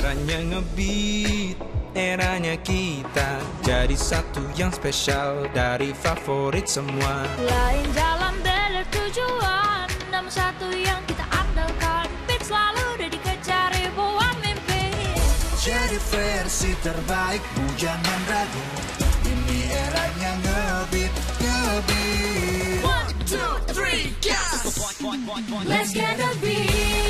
eranya ngebeat Eranya kita. Jadi satu yang spesial dari favorit semua. Lain jalan beda tujuan Namun satu yang kita andalkan. Beat selalu udah dikejar ribuan mimpi. Jadi versi terbaik jangan ragu. Ini eranya ngebeat Ngebeat. One, two, three, gas. Let's get the beat